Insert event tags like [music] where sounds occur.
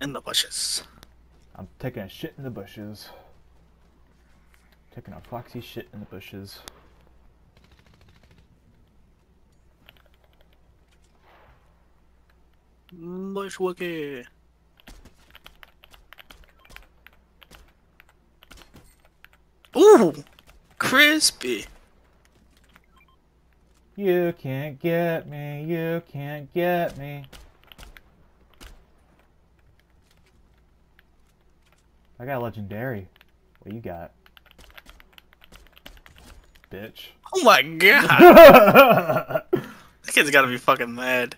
in the bushes. I'm taking a shit in the bushes. Taking a foxy shit in the bushes. Bushwookie. Ooh, crispy. You can't get me, you can't get me. I got legendary. What you got? Bitch. Oh my [laughs] god, that kid's gotta be fucking mad.